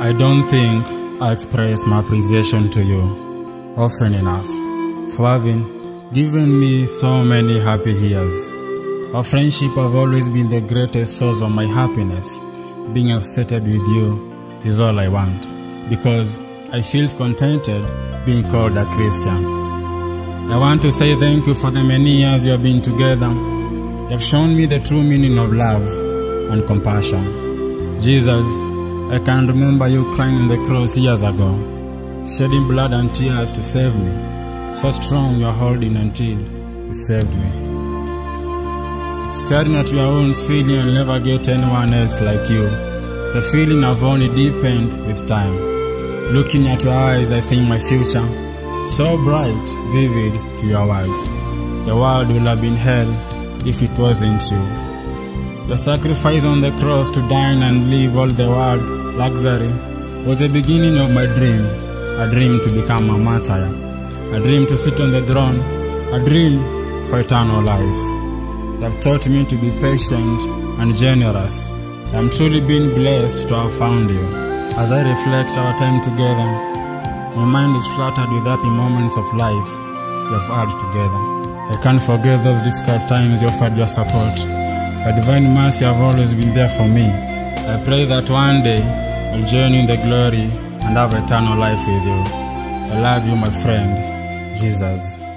I don't think I express my appreciation to you often enough for having given me so many happy years. Our friendship have always been the greatest source of my happiness. Being associated with you is all I want because I feel contented being called a Christian. I want to say thank you for the many years we have been together. You have shown me the true meaning of love and compassion. Jesus, I can remember you crying on the cross years ago, shedding blood and tears to save me. So strong you are holding until you saved me. Staring at your own feeling and never get anyone else like you. The feeling have only deepened with time. Looking at your eyes, I see my future. So bright, vivid to your words. The world would have been hell if it wasn't you. Your sacrifice on the cross to dine and leave all the world luxury was the beginning of my dream. A dream to become a martyr. A dream to sit on the throne. A dream for eternal life. Have taught me to be patient and generous. I am truly being blessed to have found you. As I reflect our time together, my mind is flattered with happy moments of life have had together. I can't forget those difficult times you offered your support. Your divine mercy have always been there for me. I pray that one day I'll join you in the glory and have eternal life with you. I love you, my friend, Jesus.